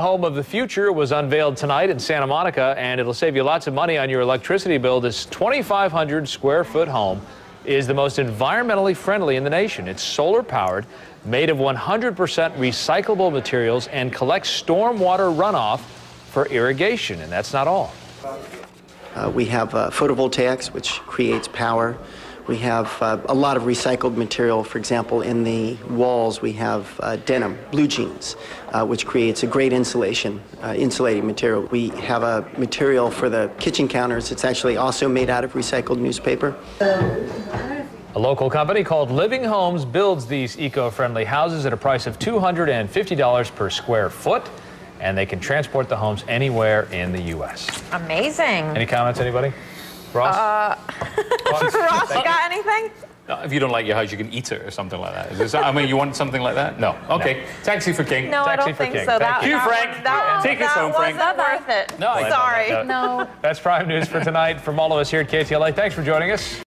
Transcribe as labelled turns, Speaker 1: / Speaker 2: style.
Speaker 1: home of the future was unveiled tonight in Santa Monica, and it'll save you lots of money on your electricity bill. This 2,500 square foot home is the most environmentally friendly in the nation. It's solar powered, made of 100% recyclable materials, and collects stormwater runoff for irrigation. And that's not all.
Speaker 2: Uh, we have uh, photovoltaics, which creates power. We have uh, a lot of recycled material. For example, in the walls, we have uh, denim, blue jeans, uh, which creates a great insulation, uh, insulating material. We have a material for the kitchen counters. It's actually also made out of recycled newspaper.
Speaker 1: A local company called LivingHomes builds these eco-friendly houses at a price of $250 per square foot, and they can transport the homes anywhere in the U.S.
Speaker 3: Amazing.
Speaker 1: Any comments, anybody? Ross?
Speaker 3: Uh, Ross, you got anything?
Speaker 4: No, if you don't like your house, you can eat it or something like that. Is this, I mean, you want something like that? No. Okay. No. Taxi for King.
Speaker 3: No,
Speaker 1: Taxi
Speaker 3: I don't
Speaker 1: for
Speaker 3: think
Speaker 1: King.
Speaker 3: so.
Speaker 1: Thank
Speaker 3: that,
Speaker 4: you, Frank.
Speaker 3: Was, that,
Speaker 4: Take us home, Frank.
Speaker 3: wasn't worth it.
Speaker 4: No,
Speaker 3: Sorry.
Speaker 1: No.
Speaker 3: No.
Speaker 1: That's Prime News for tonight. From all of us here at KTLA, thanks for joining us.